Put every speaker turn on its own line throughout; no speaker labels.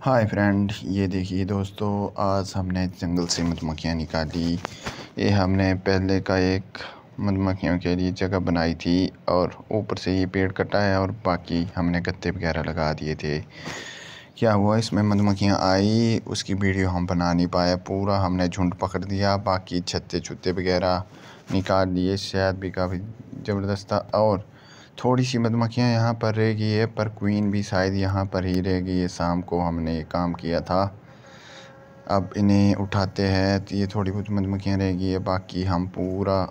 Hi friend ये देखिए दोस्तों, आज हमने जंगल से मधुमक्खियाँ निकाली। ये हमने पहले का एक मधुमक्खियों के लिए जगह बनाई थी और ऊपर से ये पेड़ कटा है और बाकी हमने गत्ते वगैरह लगा दिए थे। क्या हुआ, इसमें मधुमक्खियाँ आई, उसकी वीडियो हम बना नहीं पाए। पूरा हमने झुंड पकड़ दिया बाकी छत्ते छुत्ते वगैरह निकाल लिए शायद भी काफ़ी ज़बरदस्त था और थोड़ी सी मधुमक्खियाँ यहाँ पर रह गई है, पर क्वीन भी शायद यहाँ पर ही रह गई है। शाम को हमने ये काम किया था। अब इन्हें उठाते हैं तो ये थोड़ी बहुत मधुमक्खियाँ रह गई है। बाकी हम पूरा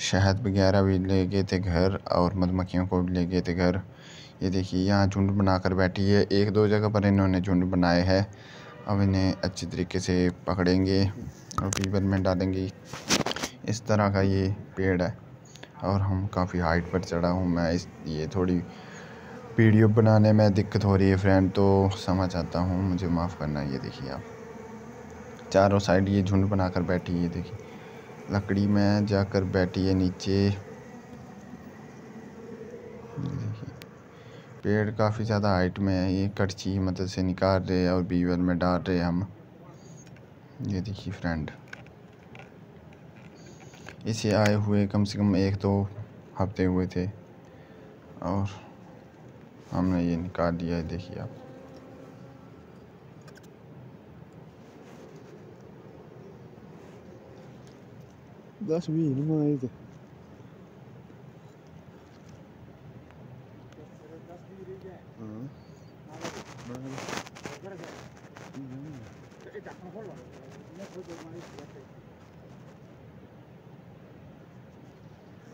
शहद वगैरह भी ले गए थे घर, और मधुमक्खियों को भी ले गए थे घर। ये देखिए, यहाँ झुंड बनाकर बैठी है। एक दो जगह पर इन्होंने झुंड बनाए हैं। अब इन्हें अच्छी तरीके से पकड़ेंगे और पीपल में डालेंगे। इस तरह का ये पेड़ है। और हम काफ़ी हाइट पर चढ़ा हूँ। मैं इस, ये थोड़ी वीडियो बनाने में दिक्कत हो रही है फ्रेंड तो समझ आता हूँ। मुझे माफ़ करना, ये देखिए आप। चारों साइड ये झुंड बनाकर बैठी है देखिए। लकड़ी में जाकर बैठी है, नीचे। देखिए। पेड़ काफ़ी ज़्यादा हाइट में है, ये कड़छी मदद से निकाल रहे हैं और बीवर में डाल रहे हैं हम। ये देखिए फ्रेंड इसे आए हुए कम से कम एक दो हफ़्ते हुए थे और हमने ये निकाल दिया है देखिए आप।
दस भी